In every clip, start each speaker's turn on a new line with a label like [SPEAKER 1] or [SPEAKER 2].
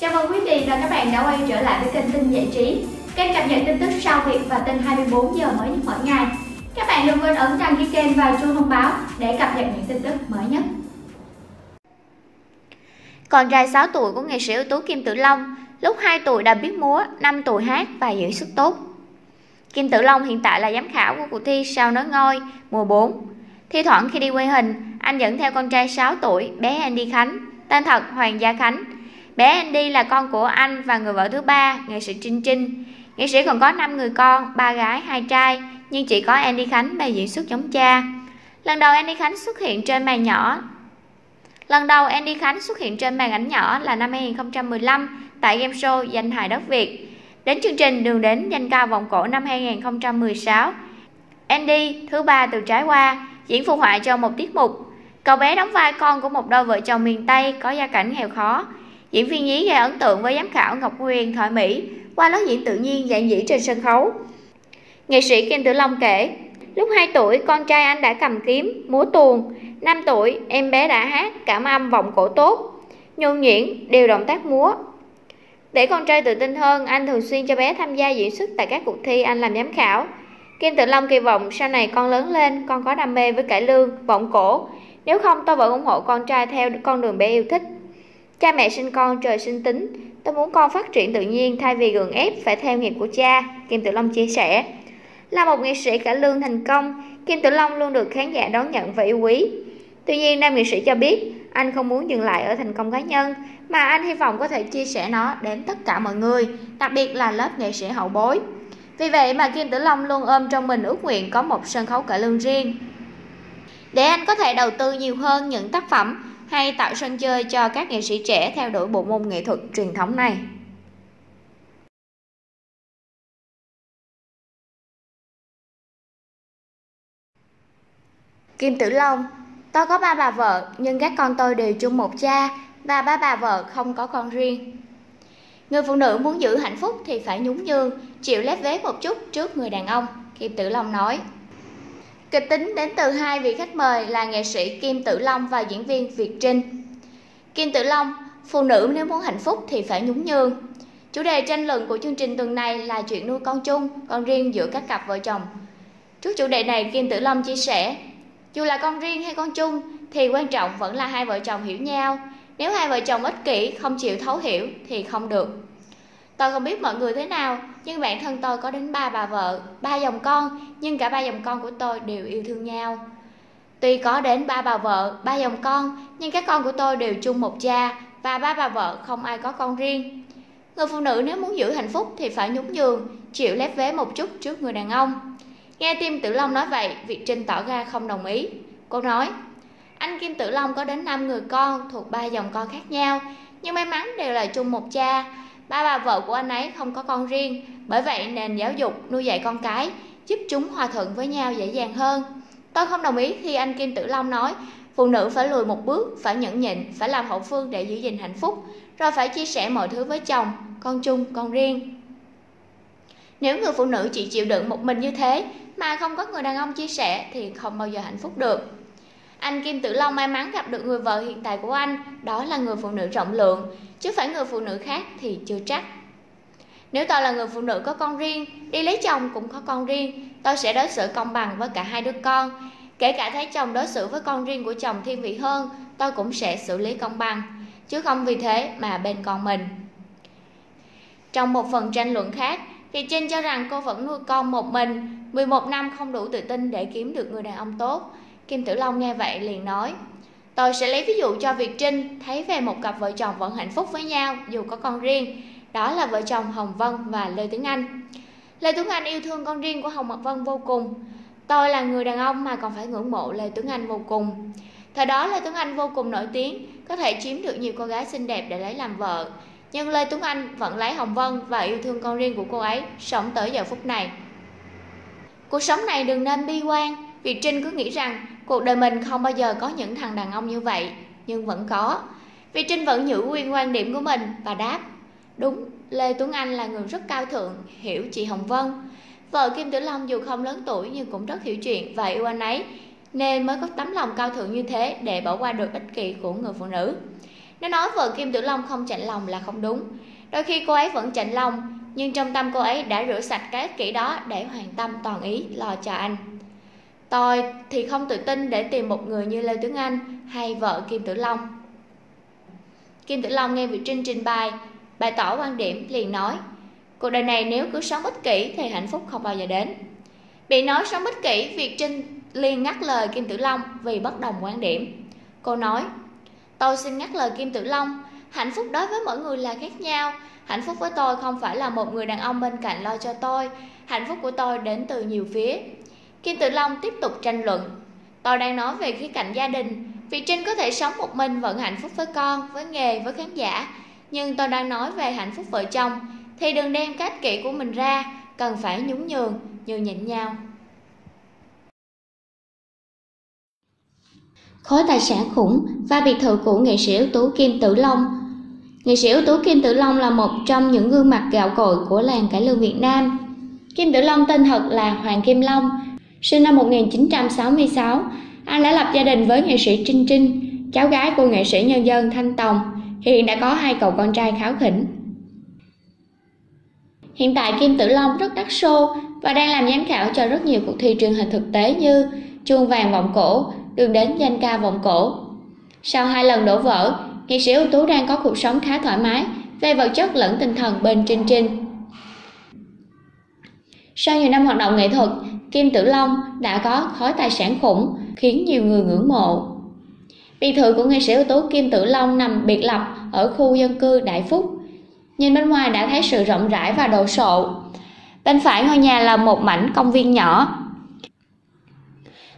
[SPEAKER 1] Chào mừng quý vị và các bạn đã quay trở lại với kênh tin giải trí. Kênh cập nhật tin tức sau Việt và tin 24 giờ mới nhất mỗi ngày. Các bạn đừng quên ấn đăng ký kênh và chuông thông báo để cập nhật những tin tức mới nhất.
[SPEAKER 2] Con trai 6 tuổi của nghệ sĩ ưu tú Kim Tử Long lúc 2 tuổi đã biết múa, 5 tuổi hát và diễn xuất tốt. Kim Tử Long hiện tại là giám khảo của cuộc thi Sao Nói Ngôi mùa 4 Thi thoảng khi đi quay hình, anh dẫn theo con trai 6 tuổi bé Andy Khánh, tên thật Hoàng Gia Khánh. Bé Andy là con của anh và người vợ thứ ba, nghệ sĩ Trinh Trinh. Nghệ sĩ còn có 5 người con, ba gái, hai trai, nhưng chỉ có Andy Khánh bày diễn xuất giống cha. Lần đầu Andy Khánh xuất hiện trên màn nhỏ Lần đầu Andy Khánh xuất hiện trên màn ảnh nhỏ là năm 2015 tại game show Danh hài đất Việt. Đến chương trình Đường đến danh ca vòng cổ năm 2016, Andy thứ ba từ trái qua diễn phụ họa cho một tiết mục. Cậu bé đóng vai con của một đôi vợ chồng miền Tây có gia cảnh nghèo khó, Diễn viên nhí gây ấn tượng với giám khảo Ngọc Huyền Thoại Mỹ qua lối diễn tự nhiên dạng dĩ trên sân khấu. Nghệ sĩ Kim Tử Long kể, lúc 2 tuổi con trai anh đã cầm kiếm, múa tuồng, 5 tuổi em bé đã hát cảm âm vọng cổ tốt, nhôn nhuyễn, đều động tác múa. Để con trai tự tin hơn, anh thường xuyên cho bé tham gia diễn xuất tại các cuộc thi anh làm giám khảo. Kim Tử Long kỳ vọng sau này con lớn lên, con có đam mê với cải lương, vọng cổ. Nếu không, tôi vẫn ủng hộ con trai theo con đường bé yêu thích. Cha mẹ sinh con trời sinh tính, tôi muốn con phát triển tự nhiên thay vì gượng ép phải theo nghiệp của cha, Kim Tử Long chia sẻ. Là một nghệ sĩ cả lương thành công, Kim Tử Long luôn được khán giả đón nhận và yêu quý. Tuy nhiên, nam nghệ sĩ cho biết anh không muốn dừng lại ở thành công cá nhân, mà anh hy vọng có thể chia sẻ nó đến tất cả mọi người, đặc biệt là lớp nghệ sĩ hậu bối. Vì vậy mà Kim Tử Long luôn ôm trong mình ước nguyện có một sân khấu cải lương riêng. Để anh có thể đầu tư nhiều hơn những tác phẩm hay tạo sân chơi cho các nghệ sĩ trẻ theo đuổi bộ môn nghệ thuật truyền thống này. Kim Tử Long Tôi có ba bà vợ, nhưng các con tôi đều chung một cha và ba bà vợ không có con riêng. Người phụ nữ muốn giữ hạnh phúc thì phải nhún nhường, chịu lép vế một chút trước người đàn ông, Kim Tử Long nói. Kịch tính đến từ hai vị khách mời là nghệ sĩ Kim Tử Long và diễn viên Việt Trinh. Kim Tử Long, phụ nữ nếu muốn hạnh phúc thì phải nhún nhường. Chủ đề tranh luận của chương trình tuần này là chuyện nuôi con chung, con riêng giữa các cặp vợ chồng. Trước chủ đề này, Kim Tử Long chia sẻ, dù là con riêng hay con chung thì quan trọng vẫn là hai vợ chồng hiểu nhau. Nếu hai vợ chồng ích kỷ, không chịu thấu hiểu thì không được. Tôi không biết mọi người thế nào, nhưng bản thân tôi có đến ba bà vợ, ba dòng con, nhưng cả ba dòng con của tôi đều yêu thương nhau. Tuy có đến ba bà vợ, ba dòng con, nhưng các con của tôi đều chung một cha và ba bà vợ không ai có con riêng. Người phụ nữ nếu muốn giữ hạnh phúc thì phải nhún nhường, chịu lép vế một chút trước người đàn ông. Nghe Tim Tử Long nói vậy, Việt Trinh tỏ ra không đồng ý. Cô nói, anh Kim Tử Long có đến 5 người con thuộc ba dòng con khác nhau, nhưng may mắn đều là chung một cha ba bà vợ của anh ấy không có con riêng. Bởi vậy nền giáo dục nuôi dạy con cái giúp chúng hòa thuận với nhau dễ dàng hơn. Tôi không đồng ý khi anh kim tử long nói phụ nữ phải lùi một bước phải nhẫn nhịn phải làm hậu phương để giữ gìn hạnh phúc rồi phải chia sẻ mọi thứ với chồng con chung con riêng. Nếu người phụ nữ chỉ chịu đựng một mình như thế mà không có người đàn ông chia sẻ thì không bao giờ hạnh phúc được. Anh Kim Tử Long may mắn gặp được người vợ hiện tại của anh, đó là người phụ nữ rộng lượng, chứ phải người phụ nữ khác thì chưa chắc. Nếu tôi là người phụ nữ có con riêng, đi lấy chồng cũng có con riêng, tôi sẽ đối xử công bằng với cả hai đứa con. Kể cả thấy chồng đối xử với con riêng của chồng thiên vị hơn, tôi cũng sẽ xử lý công bằng, chứ không vì thế mà bên con mình. Trong một phần tranh luận khác, thì Trinh cho rằng cô vẫn nuôi con một mình, 11 năm không đủ tự tin để kiếm được người đàn ông tốt. Kim Tử Long nghe vậy liền nói Tôi sẽ lấy ví dụ cho Việt Trinh thấy về một cặp vợ chồng vẫn hạnh phúc với nhau, dù có con riêng. Đó là vợ chồng Hồng Vân và Lê Tuấn Anh. Lê Tuấn Anh yêu thương con riêng của Hồng mật Vân vô cùng. Tôi là người đàn ông mà còn phải ngưỡng mộ Lê Tuấn Anh vô cùng. Thời đó Lê Tuấn Anh vô cùng nổi tiếng, Có thể chiếm được nhiều cô gái xinh đẹp để lấy làm vợ. Nhưng Lê Tuấn Anh vẫn lấy Hồng Vân và yêu thương con riêng của cô ấy, Sống tới giờ phút này. Cuộc sống này đừng nên bi quan. Việt Trinh cứ nghĩ rằng cuộc đời mình không bao giờ có những thằng đàn ông như vậy, nhưng vẫn có. Vì Trinh vẫn giữ nguyên quan điểm của mình và đáp, đúng, Lê Tuấn Anh là người rất cao thượng, hiểu chị Hồng Vân. Vợ Kim Tử Long dù không lớn tuổi nhưng cũng rất hiểu chuyện và yêu anh ấy, nên mới có tấm lòng cao thượng như thế để bỏ qua được ích kỷ của người phụ nữ. Nếu nói vợ Kim Tử Long không chạnh lòng là không đúng. Đôi khi cô ấy vẫn chạnh lòng, nhưng trong tâm cô ấy đã rửa sạch cái ích kỷ đó để hoàn tâm toàn ý lo cho anh. Tôi thì không tự tin để tìm một người như Lê Tuấn Anh hay vợ Kim Tử Long. Kim Tử Long nghe Việt Trinh trình bày, bày tỏ quan điểm liền nói Cuộc đời này nếu cứ sống ích kỷ thì hạnh phúc không bao giờ đến. Bị nói sống ích kỷ, Việt Trinh liền ngắt lời Kim Tử Long vì bất đồng quan điểm. Cô nói, tôi xin ngắt lời Kim Tử Long, hạnh phúc đối với mỗi người là khác nhau. Hạnh phúc với tôi không phải là một người đàn ông bên cạnh lo cho tôi. Hạnh phúc của tôi đến từ nhiều phía. Kim Tử Long tiếp tục tranh luận. Tôi đang nói về khía cạnh gia đình. vì Trinh có thể sống một mình vẫn hạnh phúc với con, với nghề, với khán giả. Nhưng tôi đang nói về hạnh phúc vợ chồng. Thì đừng đem cách kỷ của mình ra, cần phải nhún nhường, như nhịn nhau. Khối tài sản khủng và biệt thự của nghệ sĩ ưu tú Kim Tử Long Nghệ sĩ ưu tú Kim Tử Long là một trong những gương mặt gạo cội của làng cải lương Việt Nam. Kim Tử Long tên thật là Hoàng Kim Long, sinh năm 1966. Anh đã lập gia đình với nghệ sĩ Trinh Trinh, cháu gái của nghệ sĩ nhân dân Thanh Tòng, hiện đã có hai cậu con trai kháo khỉnh. Hiện tại Kim Tử Long rất đắt show và đang làm giám khảo cho rất nhiều cuộc thi truyền hình thực tế như Chuông vàng vọng cổ, Đường đến danh ca vọng cổ. Sau hai lần đổ vỡ, nghệ sĩ ưu tú đang có cuộc sống khá thoải mái về vật chất lẫn tinh thần bên Trinh Trinh. Sau nhiều năm hoạt động nghệ thuật, Kim Tử Long đã có khối tài sản khủng khiến nhiều người ngưỡng mộ. Biệt thự của nghệ sĩ ưu tú Kim Tử Long nằm biệt lập ở khu dân cư Đại Phúc. Nhìn bên ngoài đã thấy sự rộng rãi và đồ sộ. Bên phải ngôi nhà là một mảnh công viên nhỏ.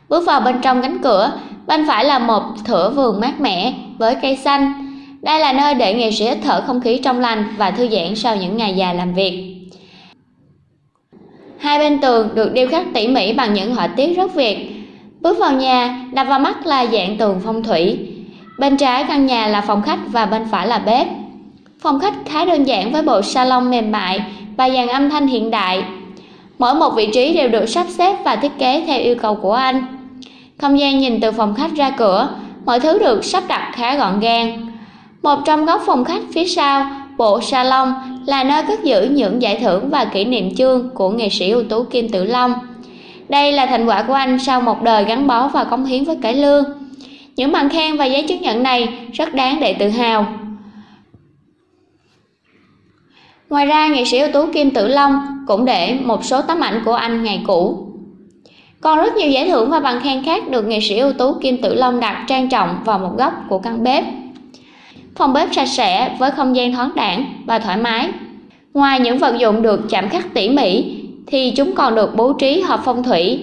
[SPEAKER 2] Bước vào bên trong cánh cửa, bên phải là một thửa vườn mát mẻ với cây xanh. Đây là nơi để nghệ sĩ hít thở không khí trong lành và thư giãn sau những ngày dài làm việc. Hai bên tường được điêu khắc tỉ mỉ bằng những họa tiết rất Việt. Bước vào nhà, đập vào mắt là dạng tường phong thủy. Bên trái căn nhà là phòng khách và bên phải là bếp. Phòng khách khá đơn giản với bộ salon mềm mại và dàn âm thanh hiện đại. Mỗi một vị trí đều được sắp xếp và thiết kế theo yêu cầu của anh. Không gian nhìn từ phòng khách ra cửa, mọi thứ được sắp đặt khá gọn gàng. Một trong góc phòng khách phía sau, bộ salon là nơi cất giữ những giải thưởng và kỷ niệm chương của nghệ sĩ ưu tú Kim Tử Long. Đây là thành quả của anh sau một đời gắn bó và cống hiến với cải lương. Những bằng khen và giấy chứng nhận này rất đáng để tự hào. Ngoài ra, nghệ sĩ ưu tú Kim Tử Long cũng để một số tấm ảnh của anh ngày cũ. Còn rất nhiều giải thưởng và bằng khen khác được nghệ sĩ ưu tú Kim Tử Long đặt trang trọng vào một góc của căn bếp. Phòng bếp sạch sẽ với không gian thoáng đẳng và thoải mái. Ngoài những vật dụng được chạm khắc tỉ mỉ thì chúng còn được bố trí hợp phong thủy.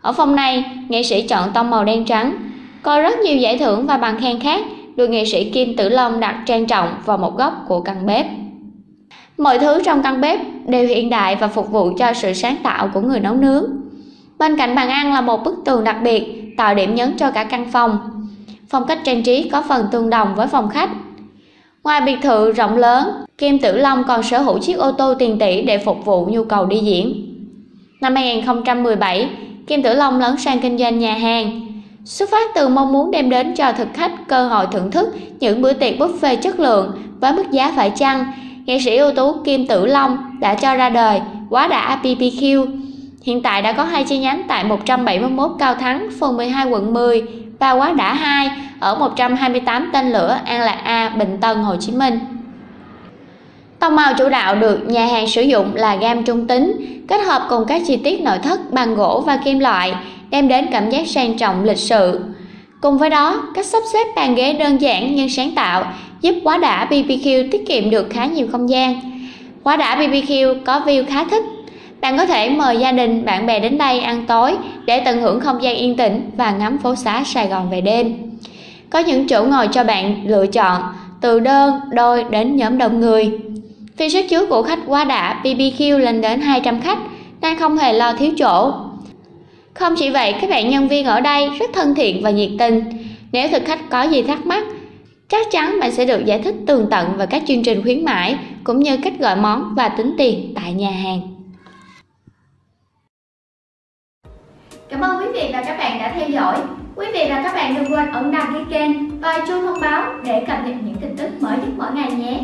[SPEAKER 2] Ở phòng này, nghệ sĩ chọn tông màu đen trắng. Có rất nhiều giải thưởng và bằng khen khác được nghệ sĩ Kim Tử Long đặt trang trọng vào một góc của căn bếp. Mọi thứ trong căn bếp đều hiện đại và phục vụ cho sự sáng tạo của người nấu nướng. Bên cạnh bàn ăn là một bức tường đặc biệt tạo điểm nhấn cho cả căn phòng. Phong cách trang trí có phần tương đồng với phòng khách. Ngoài biệt thự rộng lớn, Kim Tử Long còn sở hữu chiếc ô tô tiền tỷ để phục vụ nhu cầu đi diễn. Năm 2017, Kim Tử Long lấn sang kinh doanh nhà hàng. Xuất phát từ mong muốn đem đến cho thực khách cơ hội thưởng thức những bữa tiệc buffet chất lượng với mức giá phải chăng, nghệ sĩ ưu tú Kim Tử Long đã cho ra đời Quá đã BBQ. Hiện tại đã có hai chi nhánh tại 171 Cao Thắng, phường 12 quận 10 và Quá đã 2 ở 128 tên lửa An Lạc A, Bình Tân, Hồ Chí Minh. Tông màu chủ đạo được nhà hàng sử dụng là gam trung tính, kết hợp cùng các chi tiết nội thất bằng gỗ và kim loại, đem đến cảm giác sang trọng lịch sự. Cùng với đó, cách sắp xếp bàn ghế đơn giản nhưng sáng tạo giúp quá đã BBQ tiết kiệm được khá nhiều không gian. Quá đã BBQ có view khá thích. Bạn có thể mời gia đình, bạn bè đến đây ăn tối để tận hưởng không gian yên tĩnh và ngắm phố xá Sài Gòn về đêm. Có những chỗ ngồi cho bạn lựa chọn, từ đơn, đôi đến nhóm đông người. Vì sức chứa của khách quá đã, BBQ lên đến 200 khách, nên không hề lo thiếu chỗ. Không chỉ vậy, các bạn nhân viên ở đây rất thân thiện và nhiệt tình. Nếu thực khách có gì thắc mắc, chắc chắn bạn sẽ được giải thích tường tận về các chương trình khuyến mãi cũng như cách gọi món và tính tiền tại nhà hàng.
[SPEAKER 1] Cảm ơn quý vị và các bạn đã theo dõi. Quý vị và các bạn đừng quên ấn đăng ký kênh và chuông thông báo để cập nhật những tin tức mới nhất mỗi ngày nhé.